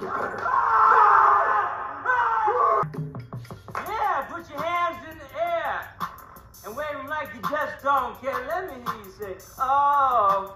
Yeah, put your hands in the air and wave them like you just don't care. Let me hear you say, oh,